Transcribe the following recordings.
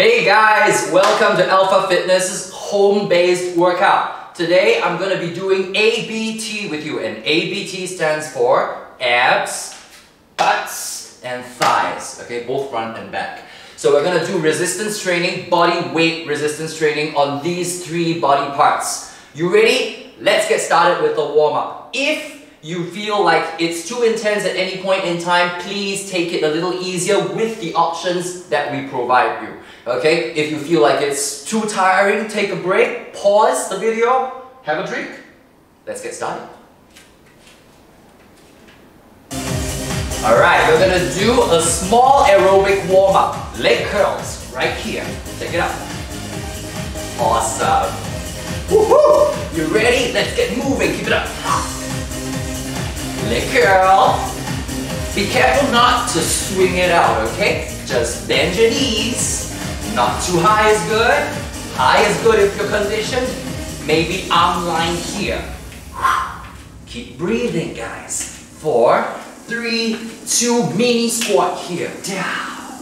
Hey guys, welcome to Alpha Fitness's home-based workout. Today I'm going to be doing ABT with you and ABT stands for abs, butts and thighs, okay, both front and back. So we're going to do resistance training, body weight resistance training on these three body parts. You ready? Let's get started with the warm-up. If you feel like it's too intense at any point in time, please take it a little easier with the options that we provide you. Okay, if you feel like it's too tiring, take a break, pause the video, have a drink. Let's get started. Alright, we're gonna do a small aerobic warm-up. Leg curls, right here. Check it out. Awesome. Woohoo! You ready? Let's get moving. Keep it up. Leg curl. Be careful not to swing it out, okay? Just bend your knees. Not too high is good. High is good if you're conditioned. Maybe arm line here. Keep breathing, guys. Four, three, two, mini squat here. Down.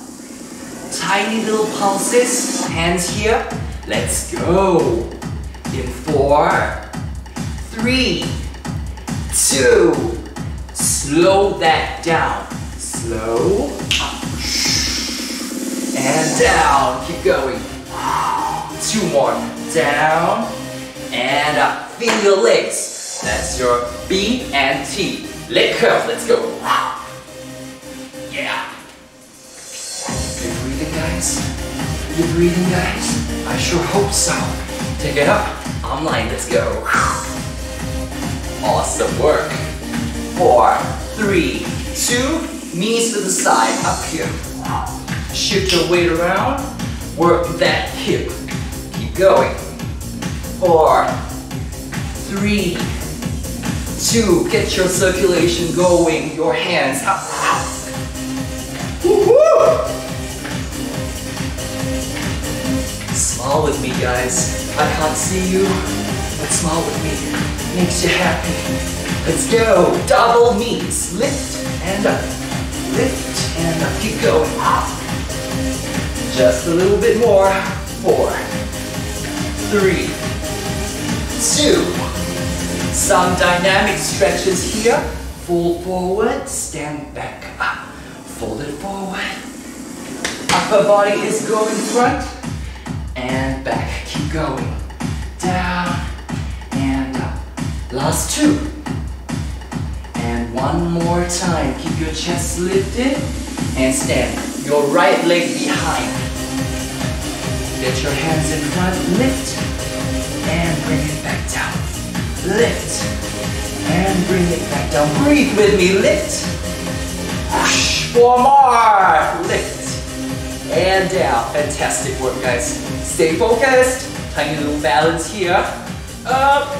Tiny little pulses. Hands here. Let's go. In four, three, two. Slow that down. Slow. Up and down. Keep going. Two more. Down and up. Feel your legs. That's your B and T. Leg curl. Let's go. Yeah. You breathing, guys? You breathing, guys? I sure hope so. Take it up. Arm line. Let's go. Awesome work. Four, three, two, knees to the side, up here. Shift your weight around, work that hip. Keep going. Four, three, two, get your circulation going, your hands up. Smile with me, guys. I can't see you, but smile with me. Makes you happy. Let's go. Double knees. Lift and up. Lift and up. Keep going. Just a little bit more. Four, three, two. Some dynamic stretches here. Fold forward, stand back up. Fold it forward. Upper body is going front and back. Keep going. Down and up. Last two. And one more time. Keep your chest lifted and stand. Your right leg behind. Get your hands in front, lift, and bring it back down. Lift, and bring it back down. Breathe with me, lift. Four more. Lift, and down. Fantastic work, guys. Stay focused. Tiny little balance here. Up,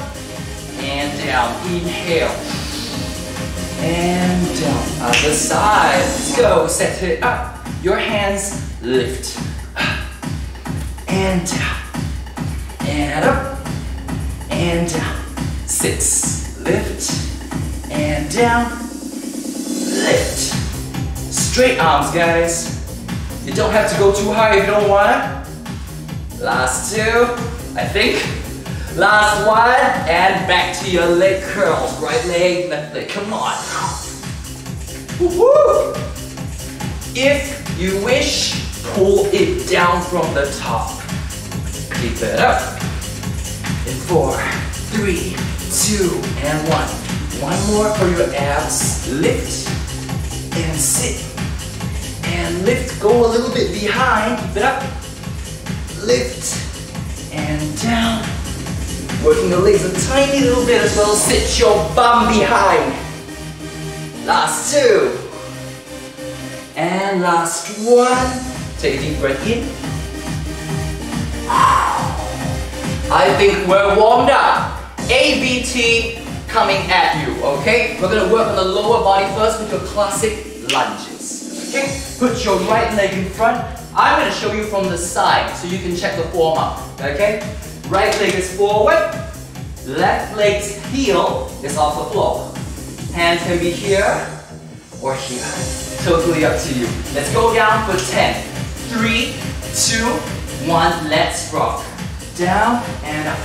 and down. Inhale. And down. Other side. Let's go. Set it up. Your hands lift and down, and up, and down. Six, lift, and down, lift. Straight arms, guys. You don't have to go too high if you don't wanna. Last two, I think. Last one, and back to your leg curls. Right leg, left leg, come on. Woohoo! If you wish, pull it down from the top. Keep it up. In four, three, two, and one. One more for your abs. Lift and sit. And lift. Go a little bit behind. Keep it up. Lift and down. Working the legs a tiny little bit as well. Sit your bum behind. Last two. And last one. Take a deep breath in. I think we're warmed up. ABT coming at you, okay? We're gonna work on the lower body first with your classic lunges, okay? Put your right leg in front. I'm gonna show you from the side so you can check the form up, okay? Right leg is forward, left leg's heel is off the floor. Hands can be here or here. Totally up to you. Let's go down for 10. Three, two, one, let's rock. Down and up,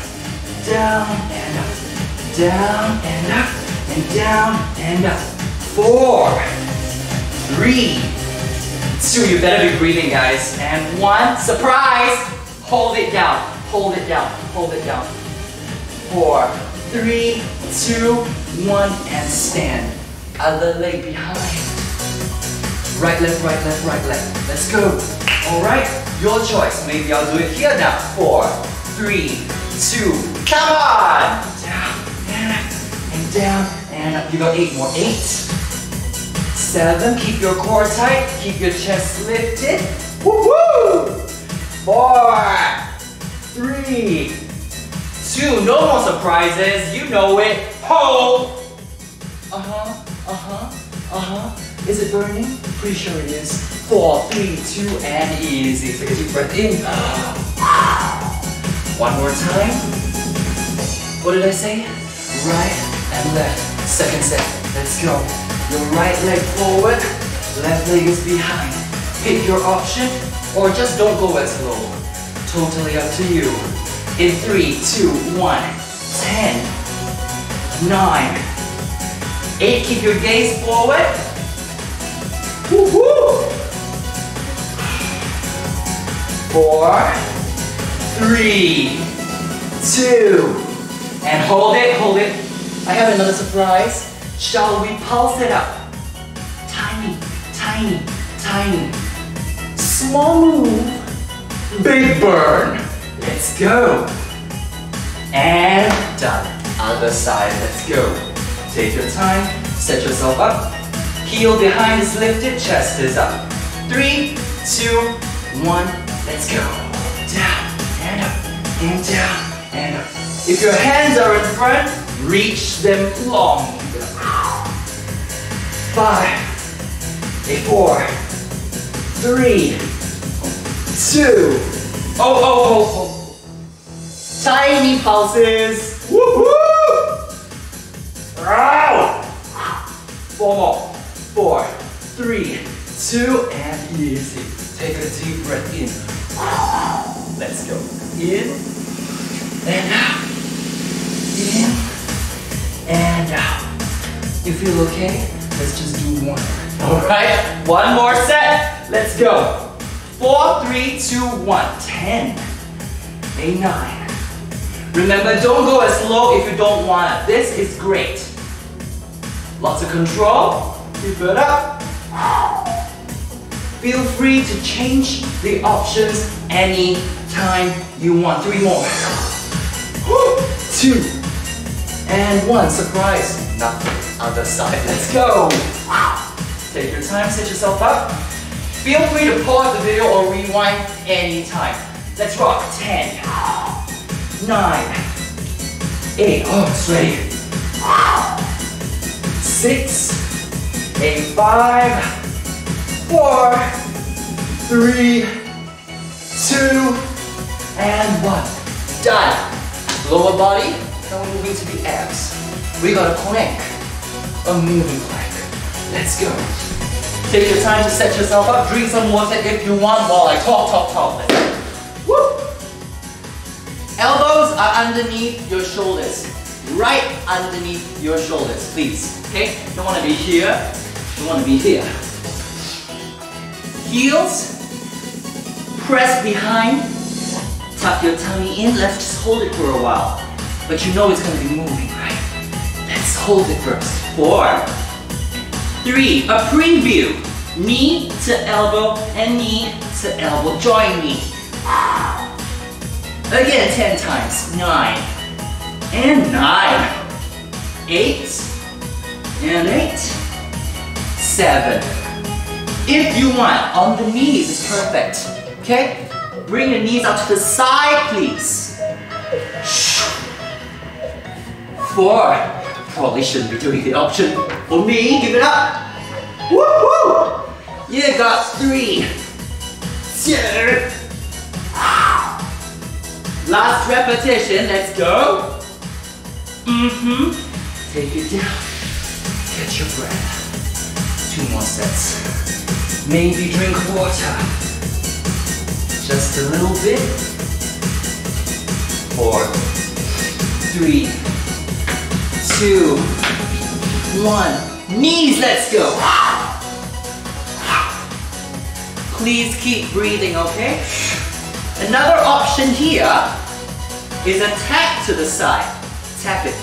down and up, down and up, and down and up. Four, three, two, you better be breathing guys. And one, surprise, hold it down, hold it down, hold it down. Four, three, two, one, and stand. Other leg behind. Right, left, right, left, right, left. Let's go. All right, your choice. Maybe I'll do it here now. Four, three, two, come on! Down, and up, and down, and up. You got eight more. Eight, seven, keep your core tight, keep your chest lifted. Woohoo! Four, three, two, no more surprises, you know it. Hold. Uh-huh, uh-huh, uh-huh. Is it burning? Pretty sure it is. Four, three, two, and easy. Take a deep breath in. One more time. What did I say? Right and left. Second set. Let's go. Your right leg forward, left leg is behind. Pick your option, or just don't go as low. Totally up to you. In three, two, one, ten, nine, eight. Keep your gaze forward. Woohoo! Four, three, two, and hold it, hold it. I have another surprise. Shall we pulse it up? Tiny, tiny, tiny. Small move, big burn. Let's go. And done. Other side, let's go. Take your time, set yourself up. Heel behind is lifted, chest is up. Three, two, one, let's go. Down, and up, and down, and up. If your hands are in front, reach them long. Five, four, three, two, oh, oh, oh, oh. Tiny pulses. Woohoo! Four more. Four, three, two, and easy. Take a deep breath in. Let's go. In and out. In and out. You feel okay? Let's just do one. Alright, one more set. Let's go. Four, three, two, one. Ten. A nine. Remember, don't go as low if you don't want it. This is great. Lots of control. Keep it up. Feel free to change the options anytime you want. Three more. Two. And one. Surprise. Nothing. Other side. Let's go. Take your time. Set yourself up. Feel free to pause the video or rewind anytime. Let's rock. Ten. Nine. Eight. Oh, it's ready. Six. A five, four, three, two, and one. Done. Lower body, now we're moving to the abs. We got a plank, a moving plank. Let's go. Take your time to set yourself up. Drink some water if you want while I talk, talk, talk. Woo! Elbows are underneath your shoulders. Right underneath your shoulders, please. Okay? Don't want to be here. You want to be here. Heels, press behind, tuck your tummy in, let's just hold it for a while. But you know it's going to be moving, right? Let's hold it first. Four, three, a preview. Knee to elbow and knee to elbow. Join me. Again, 10 times. Nine, and nine, eight, and eight, seven. If you want, on the knees is perfect. Okay? Bring your knees out to the side, please. Four. Probably shouldn't be doing the option for me. Give it up. Woo You got three. Two. Last repetition. Let's go. Mm-hmm. Take it down. Catch your breath. Two more sets. Maybe drink water. Just a little bit. Four, three, two, one. Knees, let's go. Please keep breathing, okay? Another option here is a tap to the side. Tap it,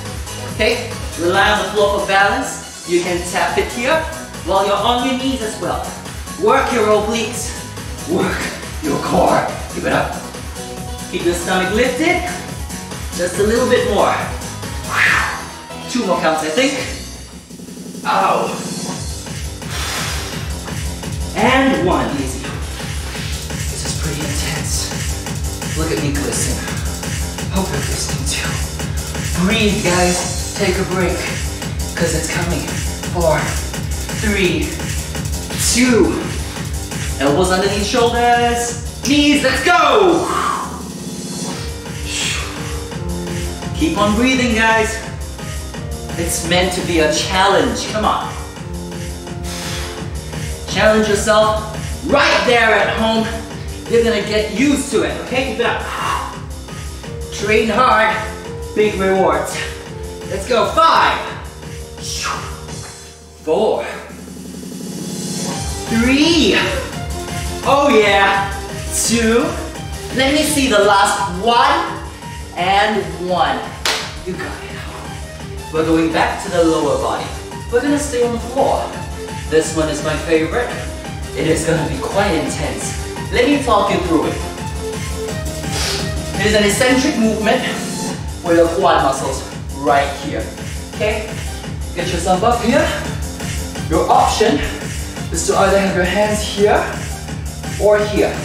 okay? Rely on the floor for balance. You can tap it here while you're on your knees as well. Work your obliques. Work your core. Keep it up. Keep your stomach lifted. Just a little bit more. Two more counts, I think. Ow. And one, easy. This is pretty intense. Look at me glisten. Hope you're listening too. Breathe, guys. Take a break. Cause it's coming. Four, three, two. Elbows underneath shoulders. Knees, let's go! Keep on breathing, guys. It's meant to be a challenge. Come on. Challenge yourself right there at home. You're gonna get used to it, okay? Keep it up. Train hard, big rewards. Let's go. Five, four, three, oh yeah, two, let me see the last one, and one. You got it. We're going back to the lower body. We're gonna stay on the floor. This one is my favorite. It is gonna be quite intense. Let me talk you through it. It is an eccentric movement with your quad muscles right here. Okay? Get yourself up here. Your option is to either have your hands here or here.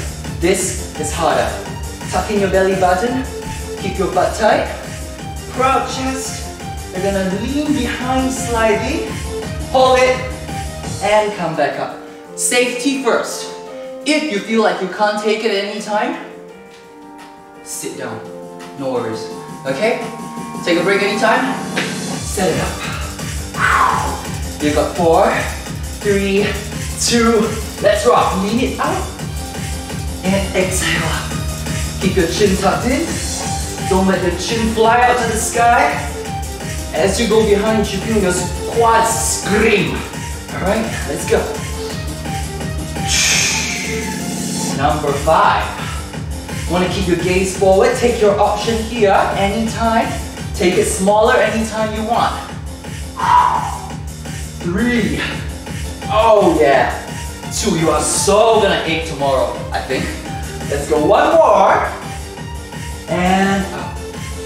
This is harder. Tuck in your belly button. Keep your butt tight. Proud chest. You're gonna lean behind slightly. Hold it. And come back up. Safety first. If you feel like you can't take it any time, sit down. No worries. Okay? Take a break anytime. Set it up. You've got four, three, two, let's rock. Lean it out. And exhale. Keep your chin tucked in. Don't let your chin fly out to the sky. As you go behind, you feel your quads scream. Alright, let's go. Number five. Want to keep your gaze forward, take your option here anytime. Take it smaller anytime you want. Three. Oh yeah. Two, you are so gonna ache tomorrow, I think. Let's go one more. And uh,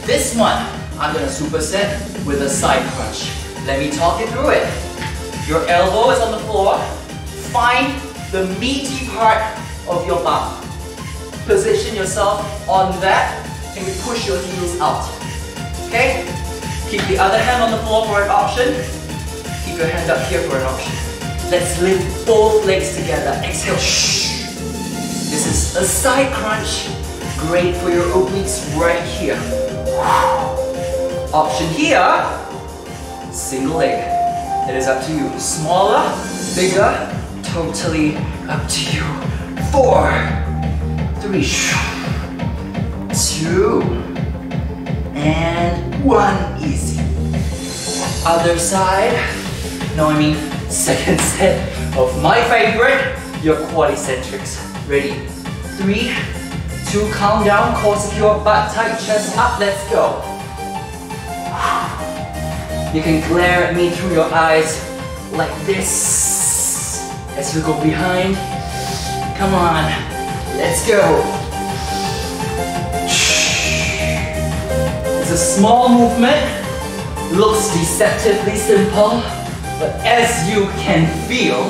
this one, I'm gonna superset with a side crunch. Let me talk you through it. Your elbow is on the floor. Find the meaty part of your bum. Position yourself on that and push your heels out. Okay? Keep the other hand on the floor for an option. Keep your hand up here for an option. Let's lift both legs together. Exhale. This is a side crunch. Great for your obliques right here. Option here, single leg. It is up to you. Smaller, bigger, totally up to you. Four, three, two, and one. Easy. Other side. No, I mean second set of my favorite, your quad eccentrics. Ready? Three, two, calm down, core secure, butt tight, chest up, let's go. You can glare at me through your eyes like this as you go behind. Come on, let's go. It's a small movement, looks deceptively simple, but as you can feel,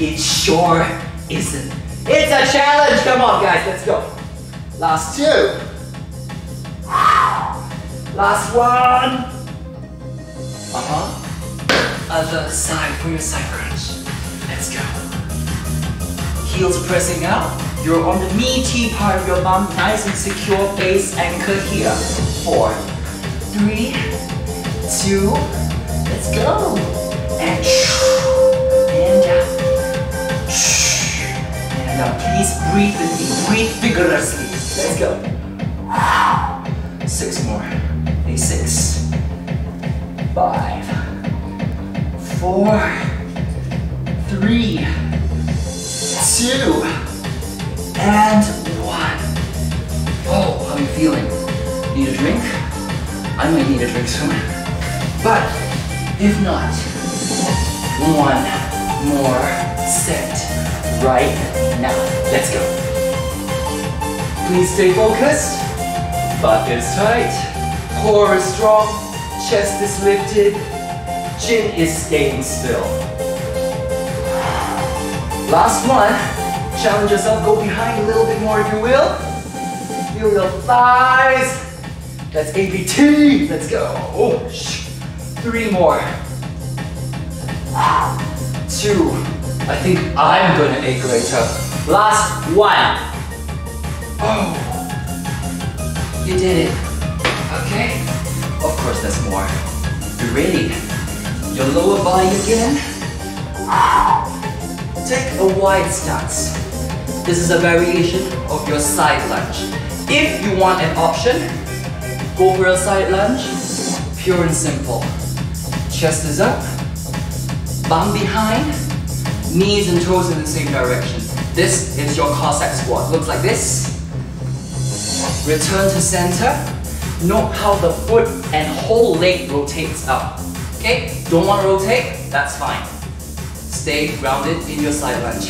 it sure isn't. It's a challenge, come on guys, let's go. Last two. Last one. Uh-huh. Other side for your side crunch. Let's go. Heels pressing out. You're on the meaty part of your bum, nice and secure, base anchor here. Four, three, two, let's go. And and down. And Now please breathe with me. Breathe vigorously. Let's go. Six more. A six. Five. Four. Three. Two. And one. Oh, how are you feeling? Need a drink? I might need a drink soon. But if not, one more set right now. Let's go. Please stay focused. Butt is tight. Core is strong. Chest is lifted. Chin is staying still. Last one. Challenge yourself. Go behind a little bit more if you will. Feel your thighs. That's ABT. Let's go. Oh. Three more. Two. I think I'm gonna ache later. Last one. Oh. You did it. Okay. Of course, there's more. You ready? Your lower body again. Take a wide stance. This is a variation of your side lunge. If you want an option, go for a side lunge. Pure and simple. Chest is up, bum behind, knees and toes in the same direction. This is your Cossack squat. Looks like this. Return to center. Note how the foot and whole leg rotates up. Okay? Don't want to rotate? That's fine. Stay grounded in your side lunge.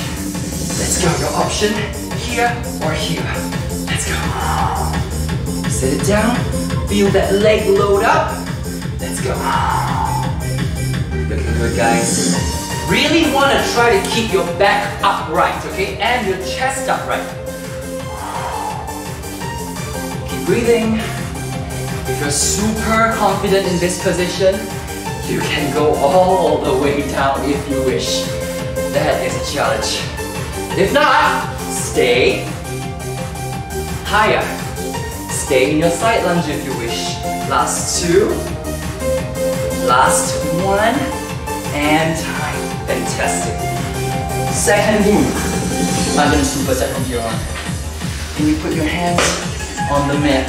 Let's go. Your option here or here. Let's go. Sit it down. Feel that leg load up. Let's go. Good, guys. Really want to try to keep your back upright, okay? And your chest upright. Keep breathing. If you're super confident in this position, you can go all the way down if you wish. That is a challenge. If not, stay higher. Stay in your side lunge if you wish. Last two. Last one. And time. Fantastic. Second move. I'm gonna superset from here on. Can you put your hands on the mat?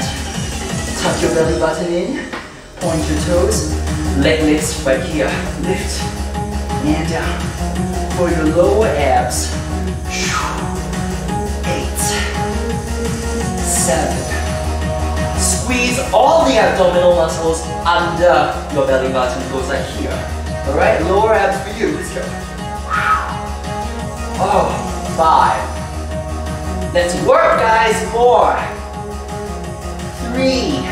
Tuck your belly button in. Point your toes. Leg lifts right here. Lift and down. For your lower abs. Eight. Seven. Squeeze all the abdominal muscles under your belly button. Goes like here. Alright, lower abs for you. Let's go. Oh, five. Let's work, guys. Four. Three.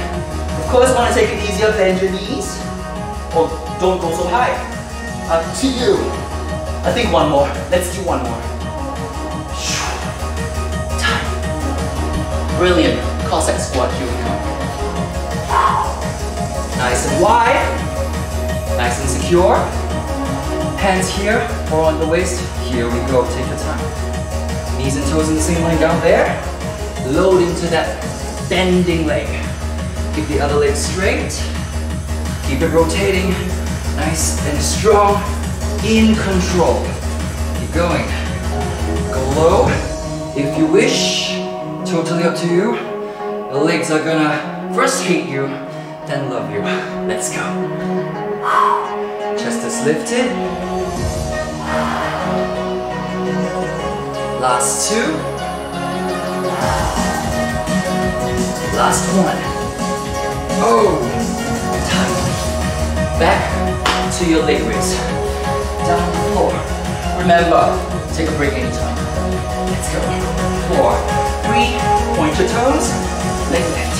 Of course, want to take it easier, bend your knees. Or don't go so high. Up to you. I think one more. Let's do one more. Time. Brilliant. Cossack squat. Here we. Secure. Hands here or on the waist. Here we go. Take your time. Knees and toes in the same line down there. Load into that bending leg. Keep the other leg straight. Keep it rotating. Nice and strong. In control. Keep going. Go low. If you wish, totally up to you. The legs are gonna first hate you, then love you. Let's go. Chest is lifted. Last two. Last one. Oh, tight. Back to your leg raise. Down on the floor. Remember, take a break anytime. Let's go. Four, three, point your toes, leg lift.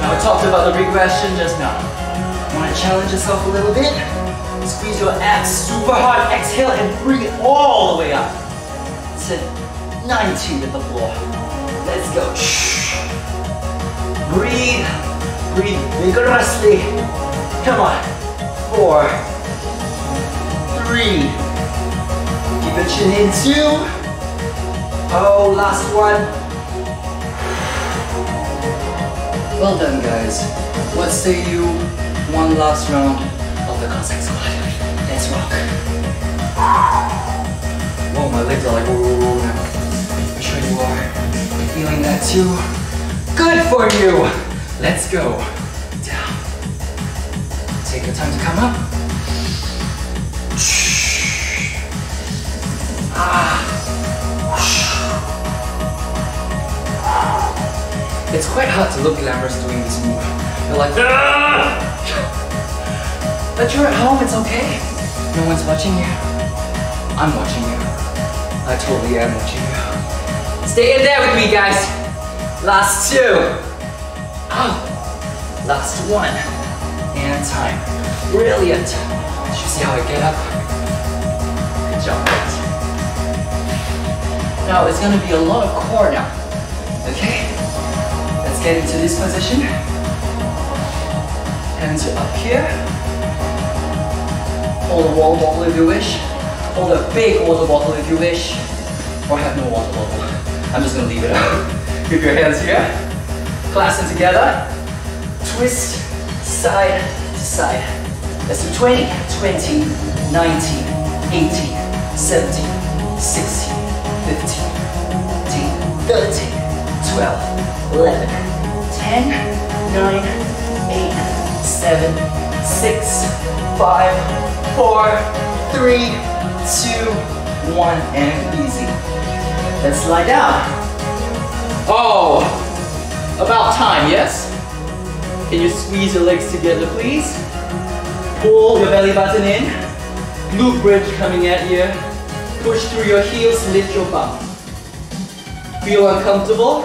Now we talked about the regression just now. Want to challenge yourself a little bit? Squeeze your abs super hard. Exhale and it all the way up to 90 with the floor. Let's go. Breathe. Breathe vigorously. Come on. Four. Three. Keep your chin in. Two. Oh, last one. Well done, guys. What say you one last round of the Cossack squat? Let's rock. Whoa. My legs are like, whoa now. I'm sure you are feeling that too. Good for you. Let's go. Down. Take your time to come up. Ah. It's quite hard to look glamorous doing this move. You're like, ah! But you're at home, it's okay. No one's watching you. I'm watching you. I totally am watching you. Stay in there with me, guys. Last two. Oh. Last one. And time. Brilliant. Did you see how I get up? Good job, guys. Now it's gonna be a lot of core now. Okay? Let's get into this position. Hands are up here. Hold a water bottle if you wish. Hold a big water bottle if you wish. Or have no water bottle. I'm just gonna leave it out. Keep your hands here. Clasp them together. Twist side to side. Let's do 20, 20, 19, 18, 17, 16, 15, 13, 12, 11, 10, 9, 8, 7, 6, 5, 4, 3, 2, 1, and easy. Let's lie down. Oh, about time, yes? Can you squeeze your legs together, please? Pull your belly button in. Glute bridge coming at you. Push through your heels, lift your bum. Feel uncomfortable?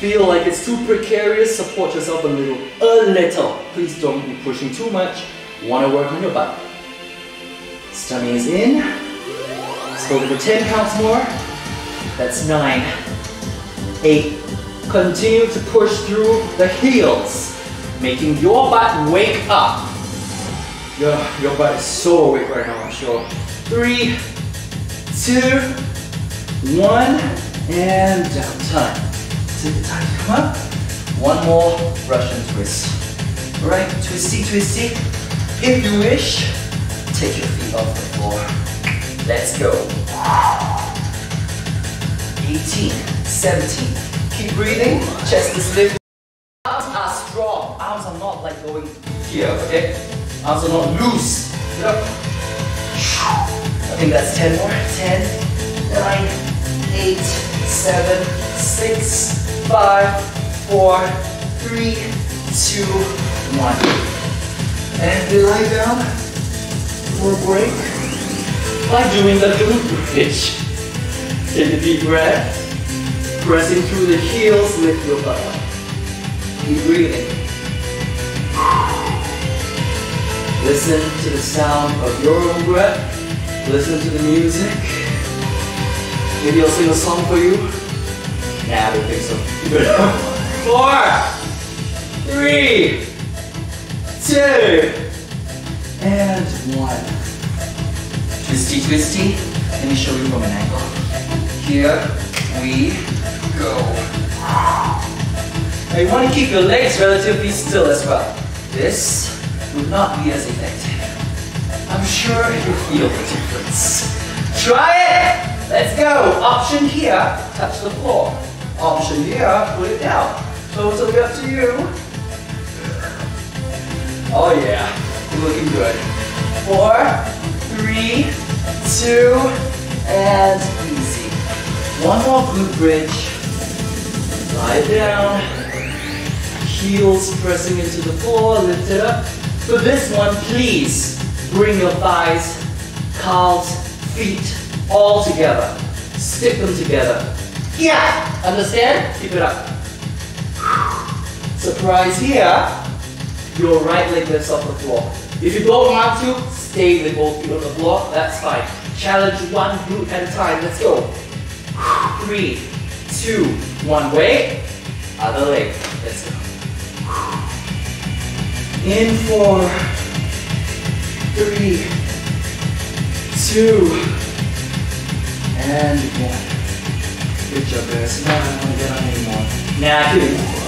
Feel like it's too precarious? Support yourself a little. A little. Please don't be pushing too much. Want to work on your butt. Is in. Let's go for 10 counts more. That's 9, 8. Continue to push through the heels, making your butt wake up. Your, your butt is so awake right now, I'm sure. Three, two, one, and down. Time. Take the time to come up. One more Russian twist. Right, twisty, twisty. If you wish, take your feet off the floor. Let's go. 18, 17. Keep breathing. Chest is lifted. Arms are strong. Arms are not like going here, okay? Arms are not loose. Get up. I think that's 10 more. 10, 9, 8, 7, 6, 5, 4, 3, 2, 1. And we lie down for a break by doing the glute bridge. Take a deep breath. Pressing through the heels, lift your butt up. Keep breathing. Listen to the sound of your own breath. Listen to the music. Maybe I'll sing a song for you. Nah, I don't think so. Four, three, two, and one. Twisty, twisty. Let me show you from an angle. Here we go. Now you want to keep your legs relatively still as well. This will not be as effective. I'm sure you feel the difference. Try it! Let's go! Option here, touch the floor. Option here, put it down. Totally up to you. Oh yeah, looking good. Four, three, two, and easy. One more glute bridge. Lie down. Heels pressing into the floor, lift it up. For this one, please bring your thighs, calves, feet all together. Stick them together. Yeah! Understand? Keep it up. Surprise here. Your right leg lifts off the floor. If you don't want to, stay with both feet on the floor. That's fine. Challenge one glute at a time. Let's go. Three, two, one. Way. Other leg. Let's go. In four, three, two, and one. Good job, guys. Now I don't want to get on anymore. Now, here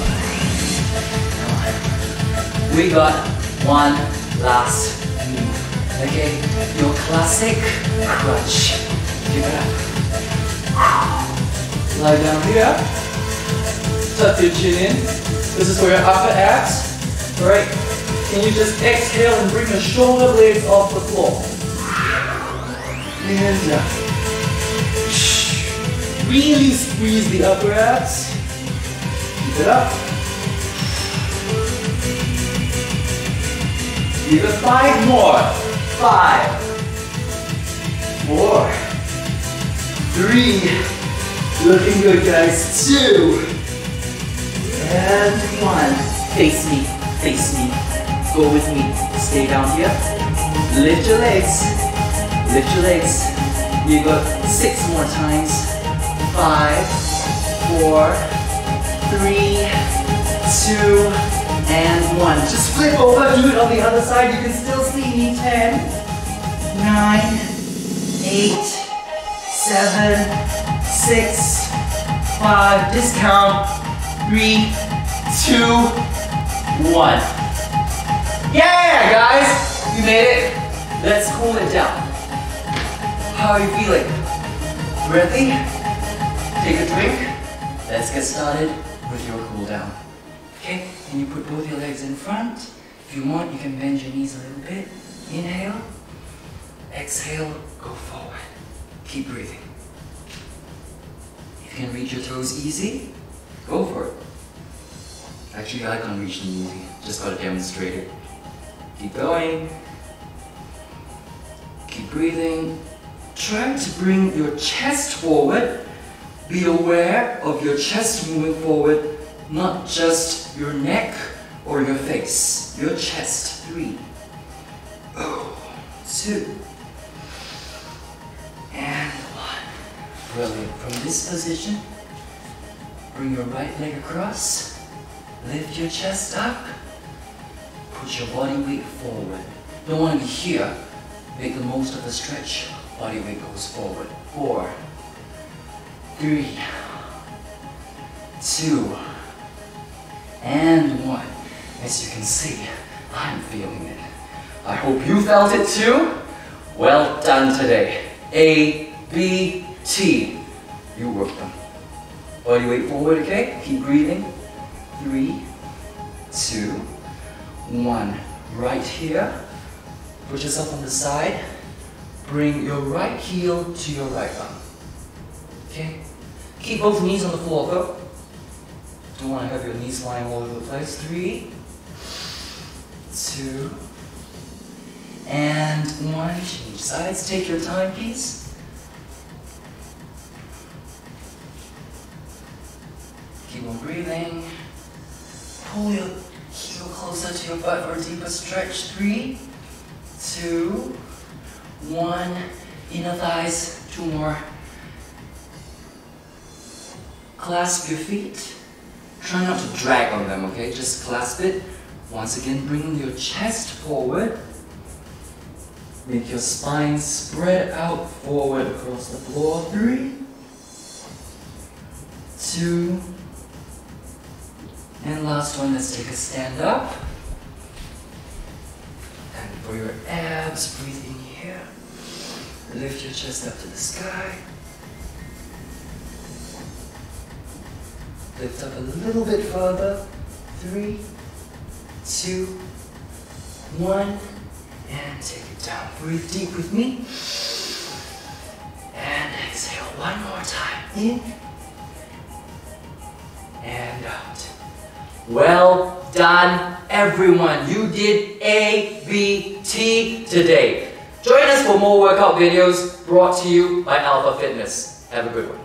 we got one last move. Okay, your classic crunch. Give it up. Lie down here. Tuck your chin in. This is for your upper abs. Alright. Can you just exhale and bring your shoulder blades off the floor? And uh, really squeeze the upper abs. Keep it up. Give us five more. Five. Four. Three. Looking good, guys. Two. And one. Face me. Face me. Go with me. Stay down here. Lift your legs. Lift your legs. You got six more times. Five, four, three, two, and one. Just flip over, do it on the other side. You can still see me. Ten, nine, eight, seven, six, five, discount, three, two, one. Yeah, guys, you made it. Let's cool it down. How are you feeling? Ready? Take a drink. Let's get started with your cool down. Okay, you put both your legs in front. If you want, you can bend your knees a little bit. Inhale. Exhale, go forward. Keep breathing If you can reach your toes easy, go for it. Actually, I can't reach them easy. Just gotta demonstrate it. Keep going. Keep breathing. Try to bring your chest forward. Be aware of your chest moving forward, not just your neck or your face. Your chest. Three. Oh, two. And one. Brilliant. From this position, bring your right leg across, lift your chest up, put your body weight forward. Don't want to be here. Make the most of the stretch. Body weight goes forward. Four, three, two, and one. As you can see, I'm feeling it. I hope you felt it too. Well done today. A, B, T. You work them. Body weight forward, okay? Keep breathing. Three, two, one. Right here. Put yourself on the side. Bring your right heel to your right arm. Okay? Keep both knees on the floor though. Don't want to have your knees lying all over the place. Three, two, and one. Change sides. Take your time, please. Keep on breathing. Pull your heel closer to your butt for a deeper stretch. Three, two, one. Inner thighs, two more. Clasp your feet. Try not to drag on them, okay? Just clasp it. Once again, bring your chest forward. Make your spine spread out forward across the floor. Three, two, and last one, let's take a stand up. And for your abs, breathe in here. Lift your chest up to the sky. Lift up a little bit further. Three, two, one, and take it down. Breathe deep with me. And exhale one more time. In and out. Well done, everyone. You did A, B, T today. Join us for more workout videos brought to you by Alpha Fitness. Have a good one.